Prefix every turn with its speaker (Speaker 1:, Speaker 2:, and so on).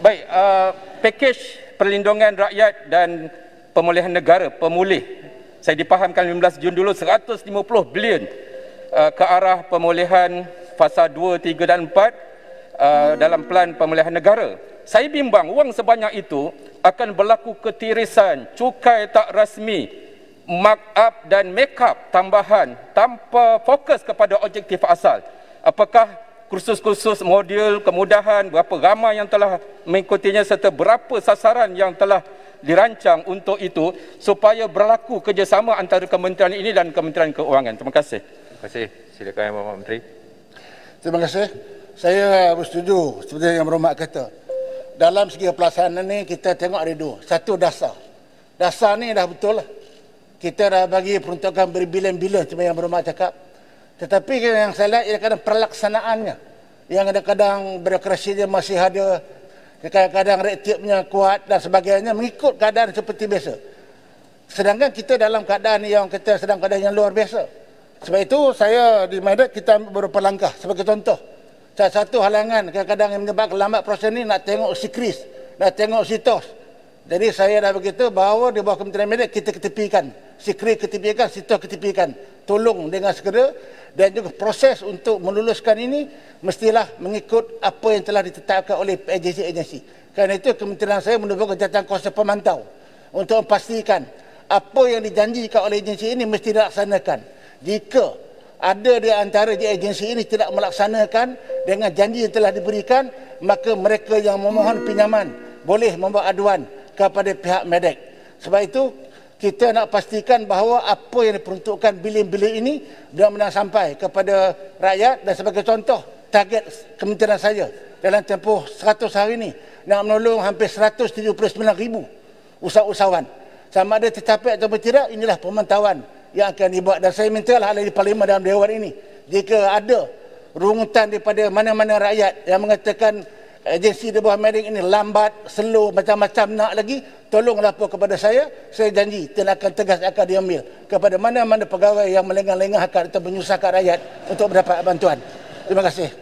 Speaker 1: Baik, uh, pakej perlindungan rakyat dan pemulihan negara, pemulih. Saya dipahamkan 15 Jun dulu 150 bilion uh, ke arah pemulihan fasa 2, 3 dan 4 uh, dalam plan pemulihan negara. Saya bimbang wang sebanyak itu akan berlaku ketirisan, cukai tak rasmi, markup dan make up tambahan tanpa fokus kepada objektif asal. Apakah kursus-kursus modul kemudahan, berapa ramai yang telah mengikutinya serta berapa sasaran yang telah dirancang untuk itu supaya berlaku kerjasama antara kementerian ini dan Kementerian Keuangan. Terima kasih.
Speaker 2: Terima kasih. Silakan Yang Berhormat Menteri.
Speaker 3: Terima kasih. Saya bersetuju seperti yang berhormat kata. Dalam segi pelaksanaan ni kita tengok ada dua. Satu dasar. Dasar ni dah betul lah. Kita dah bagi peruntukan berbilion-bilion macam yang berhormat cakap. Tetapi yang saya lihat ialah kadang pelaksanaannya. Yang kadang-kadang birokrasi dia masih ada kadang-kadang reaktipnya kuat dan sebagainya mengikut keadaan seperti biasa. Sedangkan kita dalam keadaan yang kita sedang keadaan yang luar biasa. Sebab itu saya di Medan kita beberapa langkah sebagai contoh. Salah satu halangan kadang-kadang yang menyebabkan lambat proses ini nak tengok si Kris, nak tengok si Tos. Jadi saya dah begitu bahawa di bawah Kementerian Medan kita ketepikan. Si Kris ketepikan, si Tos ketepikan. Tolong dengan segera dan juga proses untuk meluluskan ini mestilah mengikut apa yang telah ditetapkan oleh agensi-agensi. Kerana itu kementerian saya menubuhkan jawatan kuasa pemantau untuk memastikan apa yang dijanjikan oleh agensi ini mesti dilaksanakan. Jika ada di antara di agensi ini tidak melaksanakan dengan janji yang telah diberikan, maka mereka yang memohon pinjaman boleh membuat aduan kepada pihak medek. Sebab itu kita nak pastikan bahawa apa yang diperuntukkan bilion-bilion ini benar-benar sampai kepada rakyat dan sebagai contoh target kementerian saya dalam tempoh 100 hari ini nak menolong hampir 179 ribu usahawan sama ada tercapai atau tidak inilah pemantauan yang akan dibuat dan saya minta lah ahli parlimen dalam dewan ini jika ada rungutan daripada mana-mana rakyat yang mengatakan agensi di bawah Medik ini lambat, slow, macam-macam nak lagi, tolong lapor kepada saya. Saya janji tindakan tegas akan diambil kepada mana-mana pegawai yang melengah-lengahkan atau menyusahkan rakyat untuk mendapat bantuan. Terima kasih.